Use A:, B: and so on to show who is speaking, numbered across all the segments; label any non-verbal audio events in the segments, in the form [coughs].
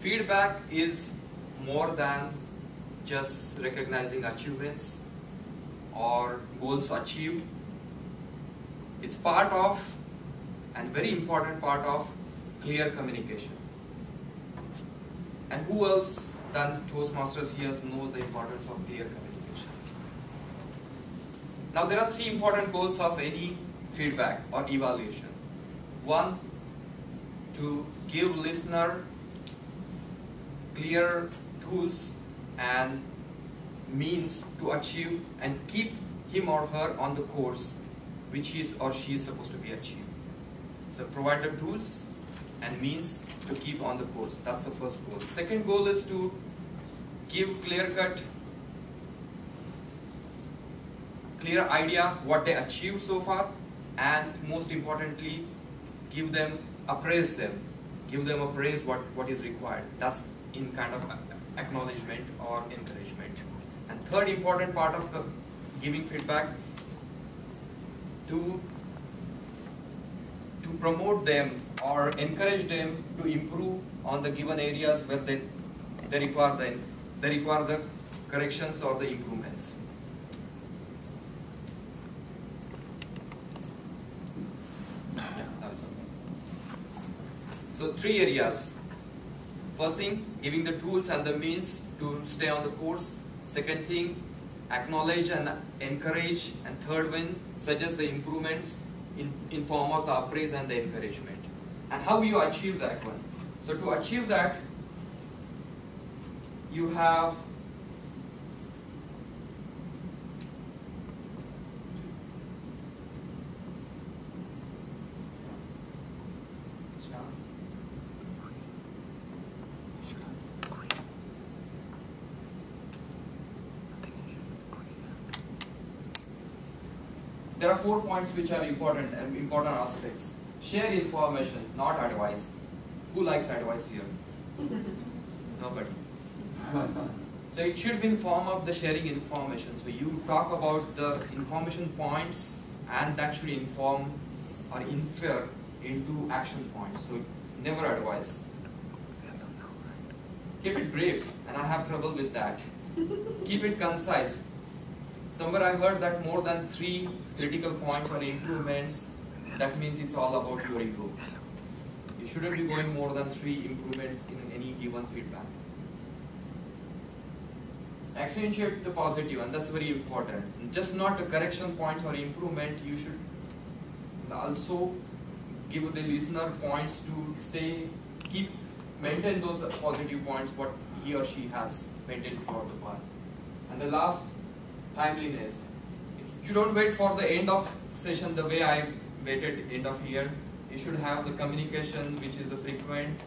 A: Feedback is more than just recognizing achievements or goals achieved. It's part of and very important part of clear communication. And who else than Toastmasters here knows the importance of clear communication? Now there are three important goals of any feedback or evaluation. One, to give listener clear tools and means to achieve and keep him or her on the course which he is or she is supposed to be achieved. So provide the tools and means to keep on the course. That's the first goal. Second goal is to give clear cut, clear idea what they achieved so far, and most importantly, give them appraise them, give them appraise what what is required. That's in kind of acknowledgement or encouragement. And third important part of giving feedback to to promote them or encourage them to improve on the given areas where they, they require the they require the corrections or the improvements. So three areas. First thing, giving the tools and the means to stay on the course. Second thing, acknowledge and encourage. And third one, suggest the improvements in, in form of the appraise and the encouragement. And how you achieve that one? So to achieve that, you have There are four points which are important and important aspects. Share information, not advice. Who likes advice here? [laughs] Nobody. [laughs] So it should be in form of the sharing information. So you talk about the information points and that should inform or infer into action points. So never advice. Keep it brief and I have trouble with that. [laughs] Keep it concise. Somewhere I heard that more than three critical points or improvements, that means it's all about your ego. You shouldn't be going more than three improvements in any given feedback. Accentuate the positive, and that's very important. Just not the correction points or improvement, you should also give the listener points to stay, keep, maintain those positive points what he or she has maintained throughout the path. And the last timeliness. You don't wait for the end of session the way I waited end of year. You should have the communication which is a frequent,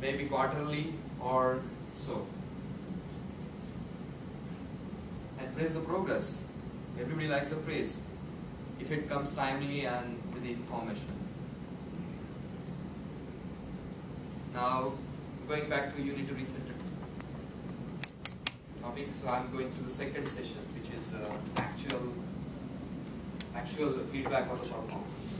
A: maybe quarterly or so. And praise the progress. Everybody likes the praise if it comes timely and with the information. Now, going back to unit reset topic, so I'm going to the second session which is uh, actual actual feedback on the performance.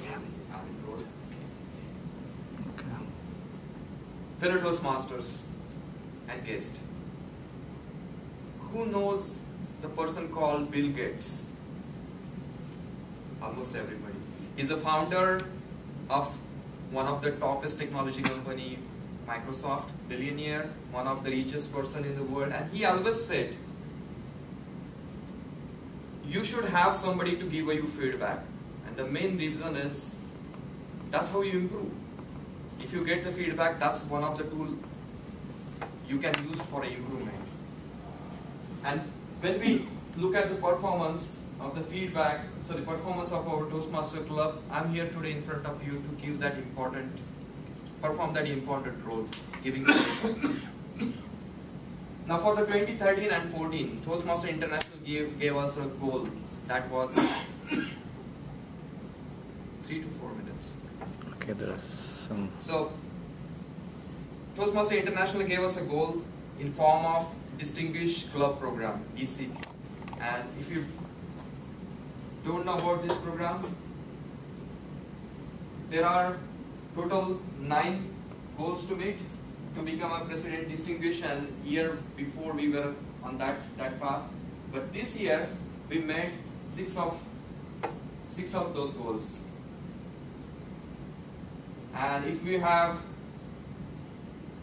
A: Fellow Toastmasters and guest. Who knows the person called Bill Gates? Almost everybody. He's a founder of one of the toppest technology company, Microsoft, billionaire, one of the richest person in the world, and he always said you should have somebody to give you feedback. And the main reason is that's how you improve. If you get the feedback, that's one of the tools you can use for improvement. And when we look at the performance of the feedback, so the performance of our Toastmaster Club, I'm here today in front of you to give that important, perform that important role, giving [coughs] Now for the 2013 and 14, Toastmaster International gave, gave us a goal that was [coughs] three to four minutes.
B: Okay, there's some.
A: So, Toastmaster International gave us a goal in form of Distinguished Club Program (DCP). And if you don't know about this program, there are total nine goals to meet to become a president distinguished. And year before we were on that that path, but this year we made six of six of those goals. And if we have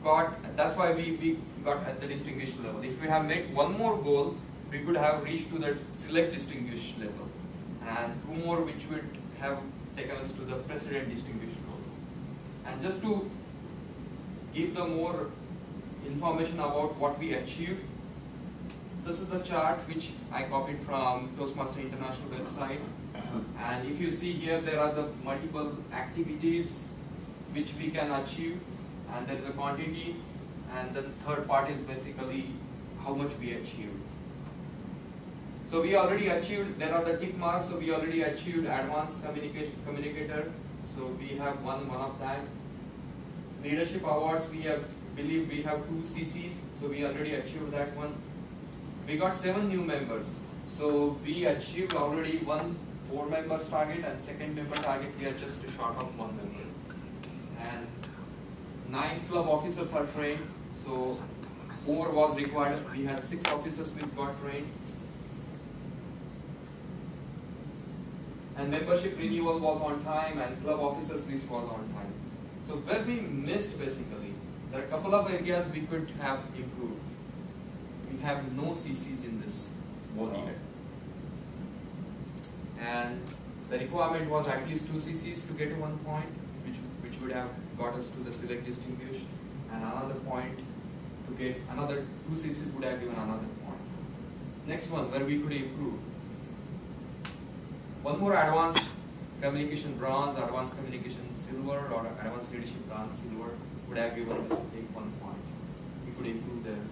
A: got, that's why we, we got at the distinguished level. If we have met one more goal, we could have reached to the select distinguished level. And two more which would have taken us to the president distinguished. And just to give the more information about what we achieved, this is the chart which I copied from Toastmaster International website. And if you see here, there are the multiple activities which we can achieve and there is a quantity and the third part is basically how much we achieved. So we already achieved, there are the tick marks, so we already achieved advanced communicator. So we have won one of that. Leadership awards, we have believe we have two CCs, so we already achieved that one. We got seven new members. So we achieved already one four members target and second member target we are just short of one member. And nine club officers are trained, so four was required. We had six officers we got trained. And membership renewal was on time and club officers list was on time. So where we missed basically, there are a couple of areas we could have improved. We have no CCs in this both year. And the requirement was at least two CCs to get to one point, which, which would have got us to the select distinguished, and another point to get another two CCs would have given another point. Next one, where we could improve. One more advanced communication bronze, advanced communication silver, or advanced leadership bronze silver would have given us take one point. We could improve there.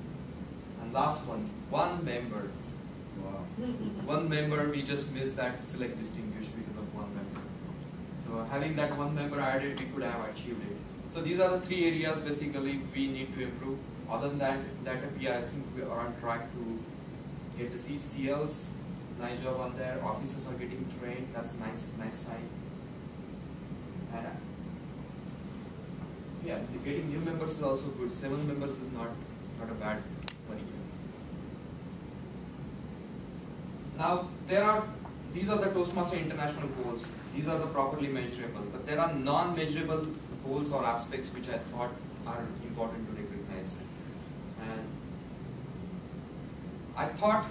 A: And last one, one member. Wow. One member, we just missed that select distinguished because of one member. So having that one member added, we could have achieved it. So these are the three areas basically we need to improve. Other than that, that we are, I think we are on track to get the CCLs. Nice job on there. Officers are getting trained. That's a nice, nice sign. And uh, yeah, getting new members is also good. Seven members is not not a bad one. Now there are these are the Toastmaster International goals. These are the properly measurable, but there are non-measurable goals or aspects which I thought are important to recognize. And I thought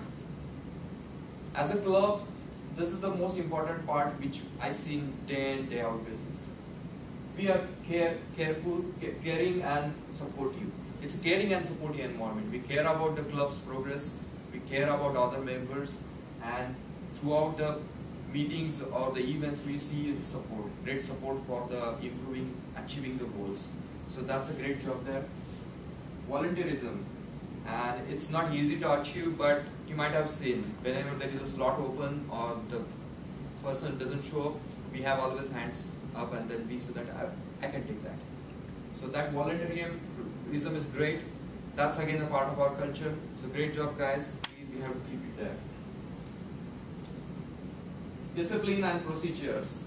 A: as a club, this is the most important part which I see in day in, day out basis. We are care, careful, caring and supportive. It's a caring and supportive environment. We care about the club's progress, we care about other members, and throughout the meetings or the events we see is support, great support for the improving, achieving the goals. So that's a great job there. Volunteerism, and it's not easy to achieve, but you might have seen whenever there is a slot open or the person doesn't show up, we have always hands up and then we say that I, I can take that. So that volunteerism is great. That's again a part of our culture. So great job guys. We, we have to keep it there. Discipline and procedures.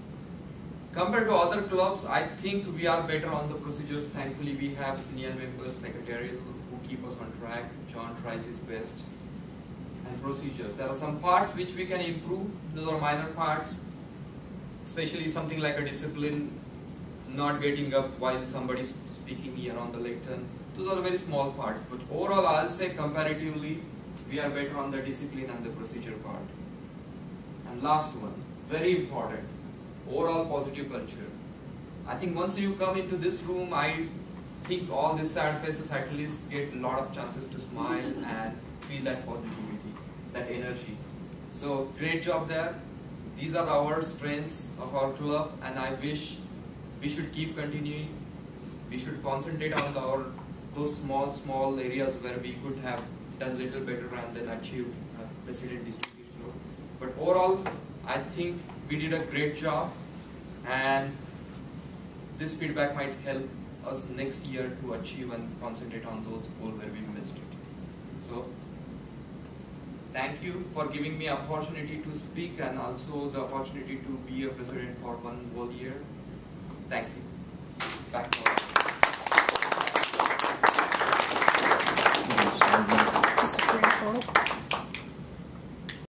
A: Compared to other clubs, I think we are better on the procedures. Thankfully, we have senior members, secretarial, who keep us on track. John tries his best. And procedures. There are some parts which we can improve. Those are minor parts, especially something like a discipline, not getting up while somebody is speaking here on the lectern. Those are very small parts. But overall, I'll say comparatively, we are better on the discipline and the procedure part. And last one, very important, overall positive culture. I think once you come into this room, I think all these sad faces at least get a lot of chances to smile and feel that positivity, that energy. So great job there. These are our strengths of our club and I wish we should keep continuing. We should concentrate on our those small, small areas where we could have done a little better and then achieved uh, president distribution. But overall, I think we did a great job and this feedback might help us next year to achieve and concentrate on those goals where we missed it. So thank you for giving me opportunity to speak and also the opportunity to be a president for one whole year. Thank you. Back